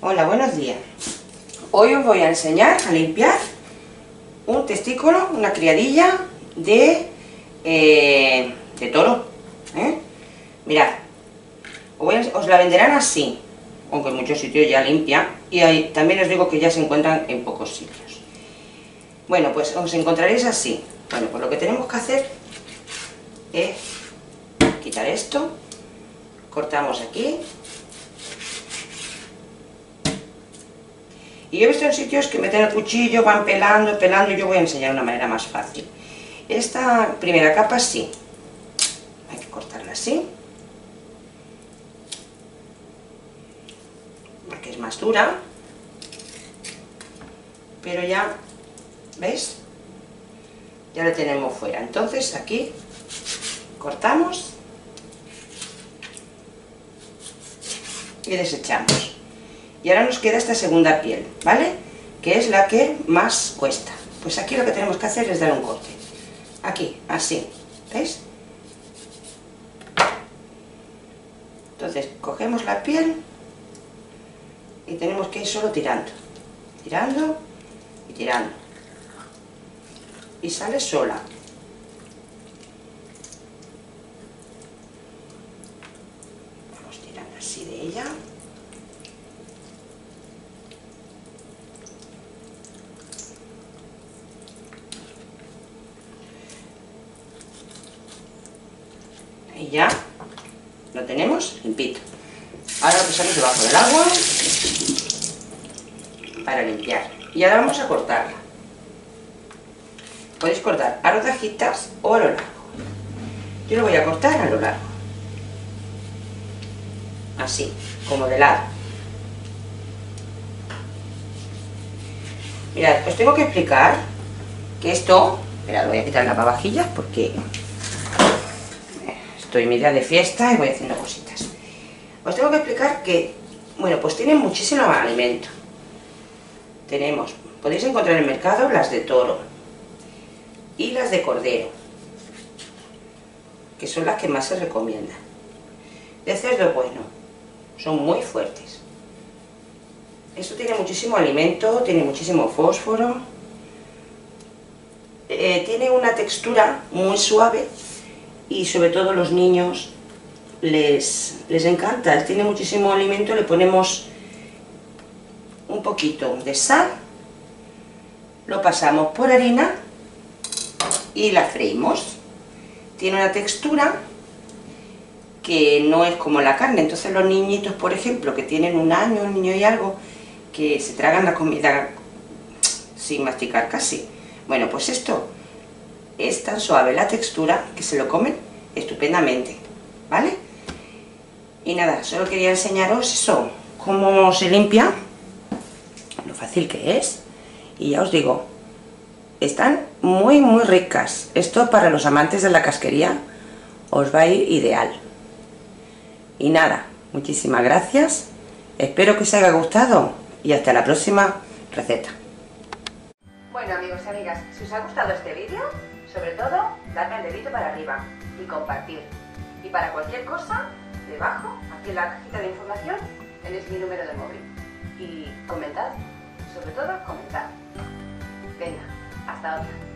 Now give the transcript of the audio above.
Hola, buenos días. Hoy os voy a enseñar a limpiar un testículo, una criadilla de, eh, de toro. ¿eh? Mirad, os, la venderán así, aunque en muchos sitios ya limpia, y también os digo que ya se encuentran en pocos sitios. Bueno, pues os encontraréis así. Bueno, pues lo que tenemos que hacer es quitar esto, cortamos aquí, Y yo he visto en sitios que meten el cuchillo, van pelando, pelando, yo voy a enseñar una manera más fácil. Esta primera capa sí, hay que cortarla así, porque es más dura, pero ya, ¿veis? Ya la tenemos fuera. Entonces aquí cortamos y desechamos. Y ahora nos queda esta segunda piel, ¿vale? Que es la que más cuesta. Pues aquí lo que tenemos que hacer es dar un corte. Aquí, así, ¿veis? Entonces, cogemos la piel y tenemos que ir solo tirando. Tirando y tirando. Y sale sola. Vamos tirando así de ella. Ya lo tenemos limpito. Ahora lo debajo del agua para limpiar. Y ahora vamos a cortarla. Podéis cortar a rodajitas o a lo largo. Yo lo voy a cortar a lo largo. Así, como de lado. Mirad, os tengo que explicar que esto... Mirad, voy a quitar las babajillas porque estoy media de fiesta y voy haciendo cositas. Os tengo que explicar que, bueno, pues tienen muchísimo alimento. Tenemos, podéis encontrar en el mercado las de toro y las de cordero, que son las que más se recomiendan. De cerdo, bueno, son muy fuertes. Esto tiene muchísimo alimento, tiene muchísimo fósforo, eh, tiene una textura muy suave y sobre todo los niños les, les encanta, tiene muchísimo alimento, le ponemos un poquito de sal, lo pasamos por harina y la freímos. Tiene una textura que no es como la carne, entonces los niñitos, por ejemplo, que tienen un año, un niño y algo, que se tragan la comida sin masticar casi. Bueno, pues esto es tan suave la textura que se lo comen estupendamente, ¿vale? Y nada, solo quería enseñaros eso, cómo se limpia, lo fácil que es, y ya os digo, están muy muy ricas. Esto para los amantes de la casquería os va a ir ideal. Y nada, muchísimas gracias, espero que os haya gustado y hasta la próxima receta. Bueno amigos y amigas, si os ha gustado este vídeo, sobre todo, dadme el dedito para arriba y compartir. Y para cualquier cosa, debajo, aquí en la cajita de información, tenéis mi número de móvil. Y comentad, sobre todo comentad. Venga, hasta otra.